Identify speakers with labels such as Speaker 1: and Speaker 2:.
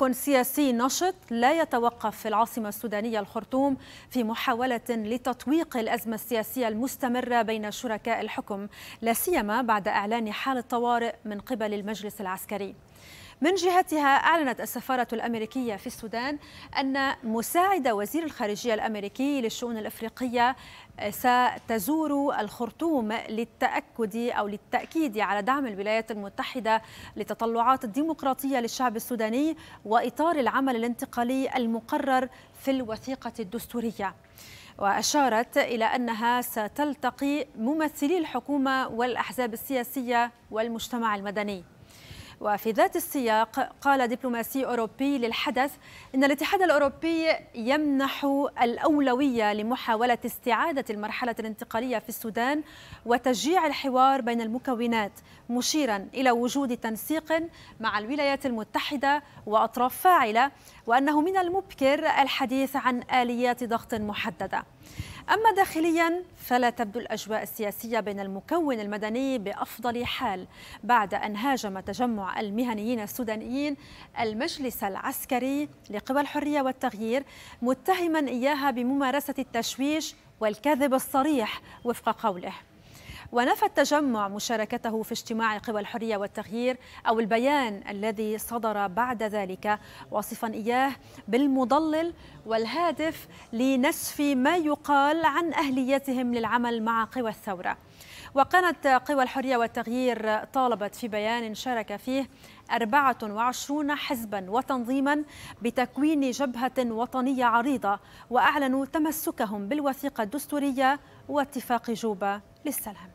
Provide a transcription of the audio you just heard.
Speaker 1: حراك سياسي نشط لا يتوقف في العاصمة السودانية الخرطوم في محاولة لتطويق الأزمة السياسية المستمرة بين شركاء الحكم لا سيما بعد إعلان حالة طوارئ من قبل المجلس العسكري. من جهتها أعلنت السفارة الأمريكية في السودان أن مساعد وزير الخارجية الأمريكي للشؤون الأفريقية ستزور الخرطوم للتأكد أو للتأكيد على دعم الولايات المتحدة لتطلعات الديمقراطية للشعب السوداني وإطار العمل الانتقالي المقرر في الوثيقة الدستورية. وأشارت إلى أنها ستلتقي ممثلي الحكومة والأحزاب السياسية والمجتمع المدني. وفي ذات السياق قال دبلوماسي أوروبي للحدث إن الاتحاد الأوروبي يمنح الأولوية لمحاولة استعادة المرحلة الانتقالية في السودان وتشجيع الحوار بين المكونات مشيرا إلى وجود تنسيق مع الولايات المتحدة وأطراف فاعلة وأنه من المبكر الحديث عن آليات ضغط محددة. أما داخليا فلا تبدو الأجواء السياسية بين المكون المدني بأفضل حال بعد أن هاجم تجمع المهنيين السودانيين المجلس العسكري لقوى الحرية والتغيير متهما إياها بممارسة التشويش والكذب الصريح وفق قوله. ونفى التجمع مشاركته في اجتماع قوى الحرية والتغيير أو البيان الذي صدر بعد ذلك واصفا إياه بالمضلل والهادف لنسف ما يقال عن أهليتهم للعمل مع قوى الثورة. وكانت قوى الحرية والتغيير طالبت في بيان شارك فيه 24 حزبا وتنظيما بتكوين جبهة وطنية عريضة وأعلنوا تمسكهم بالوثيقة الدستورية واتفاق جوبا للسلام